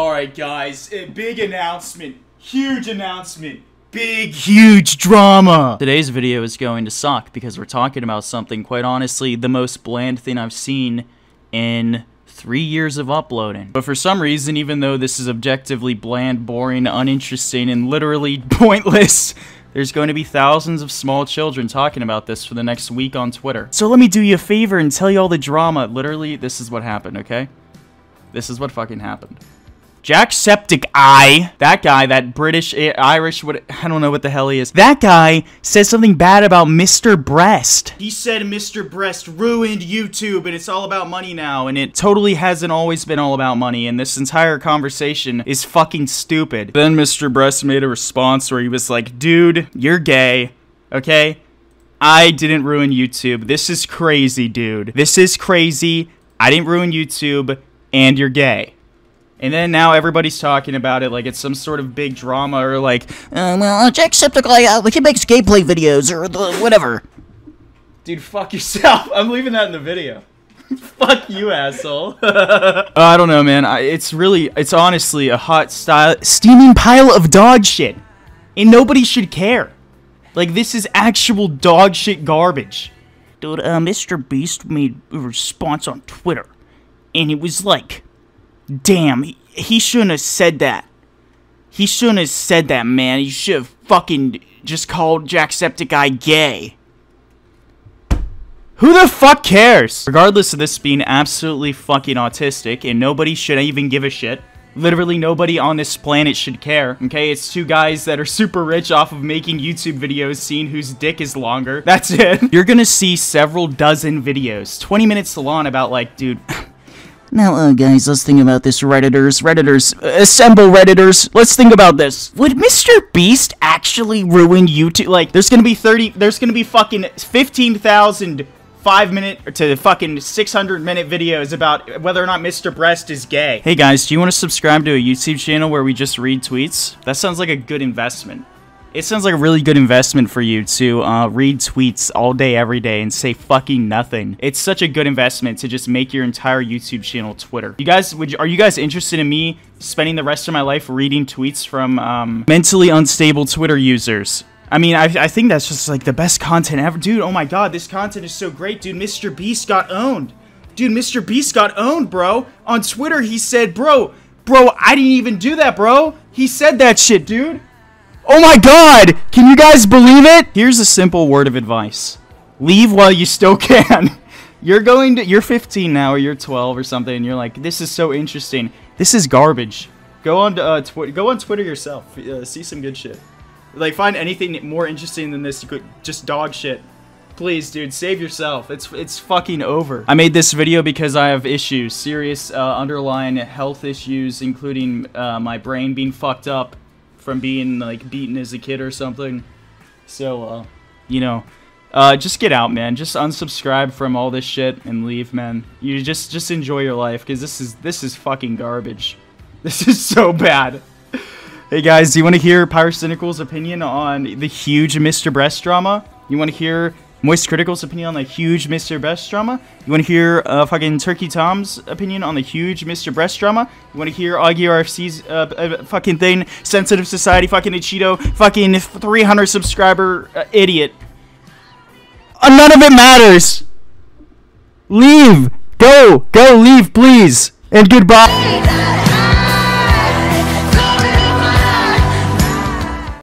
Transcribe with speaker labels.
Speaker 1: Alright guys, a big announcement. Huge announcement. Big, huge drama.
Speaker 2: Today's video is going to suck because we're talking about something, quite honestly, the most bland thing I've seen in three years of uploading. But for some reason, even though this is objectively bland, boring, uninteresting, and literally pointless, there's going to be thousands of small children talking about this for the next week on Twitter. So let me do you a favor and tell you all the drama. Literally, this is what happened, okay? This is what fucking happened. Jacksepticeye, that guy, that British, Irish, what, I don't know what the hell he is. That guy says something bad about Mr. Breast. He said Mr. Breast ruined YouTube and it's all about money now. And it totally hasn't always been all about money. And this entire conversation is fucking stupid. Then Mr. Breast made a response where he was like, dude, you're gay, okay? I didn't ruin YouTube. This is crazy, dude. This is crazy. I didn't ruin YouTube and you're gay. And then now everybody's talking about it like it's some sort of big drama or like,
Speaker 3: uh, well, Jacksepticeye, uh, he makes gameplay videos or the, whatever.
Speaker 1: Dude, fuck yourself. I'm leaving that in the video. fuck you, asshole. uh, I don't know, man. I, it's really, it's honestly a hot style, steaming pile of dog shit. And nobody should care. Like, this is actual dog shit garbage.
Speaker 3: Dude, uh, Mr. Beast made a response on Twitter. And it was like, Damn, he, shouldn't have said that. He shouldn't have said that, man. He should have fucking just called Jacksepticeye gay.
Speaker 1: Who the fuck cares? Regardless of this being absolutely fucking autistic and nobody should even give a shit. Literally nobody on this planet should care, okay? It's two guys that are super rich off of making YouTube videos seeing whose dick is longer. That's it. You're gonna see several dozen videos, 20 minutes long about like, dude,
Speaker 3: Now, uh, guys, let's think about this, Redditors. Redditors, assemble Redditors. Let's think about this. Would Mr. Beast actually ruin YouTube?
Speaker 1: Like, there's gonna be 30, there's gonna be fucking 15,000 five minute to fucking 600 minute videos about whether or not Mr. Breast is gay. Hey guys, do you want to subscribe to a YouTube channel where we just read tweets? That sounds like a good investment. It sounds like a really good investment for you to uh, read tweets all day, every day, and say fucking nothing. It's such a good investment to just make your entire YouTube channel Twitter. You guys, would are you guys interested in me spending the rest of my life reading tweets from um, mentally unstable Twitter users? I mean, I, I think that's just like the best content ever. Dude, oh my god, this content is so great. Dude, Mr. Beast got owned. Dude, Mr. Beast got owned, bro. On Twitter, he said, bro, bro, I didn't even do that, bro. He said that shit, dude. Oh my god! Can you guys believe it? Here's a simple word of advice. Leave while you still can. You're going to, you're 15 now, or you're 12 or something, and you're like, this is so interesting. This is garbage. Go on to, uh, Twitter, go on Twitter yourself. Uh, see some good shit. Like, find anything more interesting than this. You could just dog shit. Please, dude, save yourself. It's it's fucking over. I made this video because I have issues, serious uh, underlying health issues, including uh, my brain being fucked up from being like beaten as a kid or something. So, uh, you know, uh, just get out, man. Just unsubscribe from all this shit and leave, man. You just just enjoy your life because this is this is fucking garbage. This is so bad. Hey guys, do you want to hear Pyrocynical's opinion on the huge Mr. Breast drama? You want to hear Moist Critical's opinion on the huge Mr. Breast drama? You want to hear uh, fucking Turkey Tom's opinion on the huge Mr. Breast drama? You want to hear Augie RFC's uh, uh, fucking thing? Sensitive Society, fucking Ichido, fucking 300 subscriber uh, idiot. Uh, none of it matters. Leave. Go. Go. Leave, please. And goodbye.